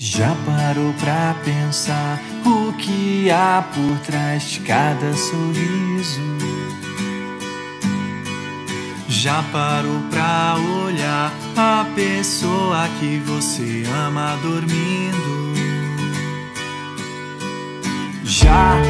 Já parou pra pensar o que há por trás de cada sorriso? Já parou pra olhar a pessoa que você ama dormindo? Já